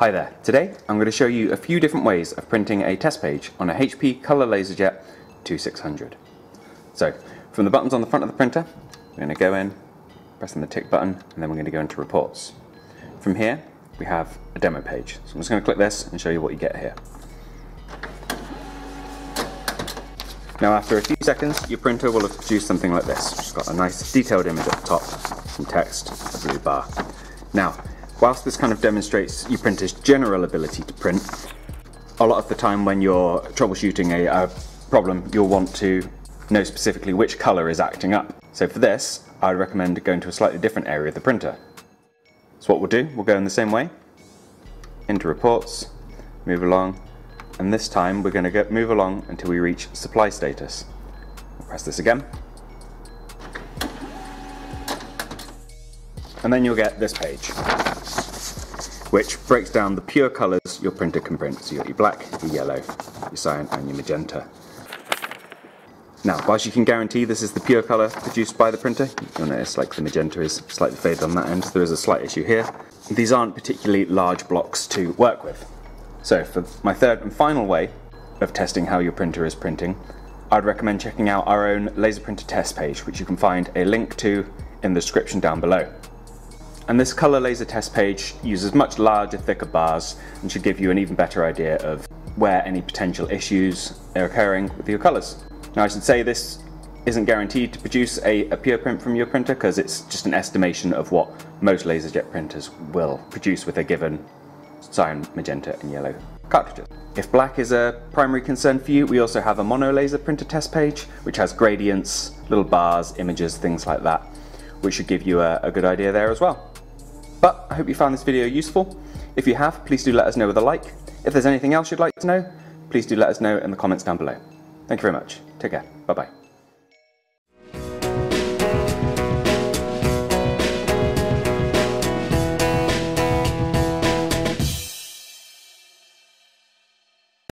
Hi there, today I'm going to show you a few different ways of printing a test page on a HP Color LaserJet 2600. So, from the buttons on the front of the printer, we're going to go in, pressing the tick button, and then we're going to go into reports. From here, we have a demo page. So I'm just going to click this and show you what you get here. Now after a few seconds, your printer will have produced something like this. It's got a nice detailed image at the top, some text, a blue bar. Now, Whilst this kind of demonstrates your printer's general ability to print, a lot of the time when you're troubleshooting a, a problem, you'll want to know specifically which colour is acting up. So for this, I'd recommend going to a slightly different area of the printer. So what we'll do, we'll go in the same way, into reports, move along, and this time we're going to move along until we reach supply status. Press this again. And then you'll get this page which breaks down the pure colours your printer can print. So you've got your black, your yellow, your cyan and your magenta. Now, whilst you can guarantee this is the pure colour produced by the printer, you'll notice like the magenta is slightly faded on that end, so there is a slight issue here. These aren't particularly large blocks to work with. So for my third and final way of testing how your printer is printing, I'd recommend checking out our own laser printer test page, which you can find a link to in the description down below. And this color laser test page uses much larger, thicker bars and should give you an even better idea of where any potential issues are occurring with your colors. Now I should say this isn't guaranteed to produce a, a pure print from your printer because it's just an estimation of what most LaserJet printers will produce with a given cyan, magenta and yellow cartridges. If black is a primary concern for you, we also have a mono laser printer test page which has gradients, little bars, images, things like that, which should give you a, a good idea there as well. But I hope you found this video useful. If you have, please do let us know with a like. If there's anything else you'd like to know, please do let us know in the comments down below. Thank you very much. Take care. Bye bye.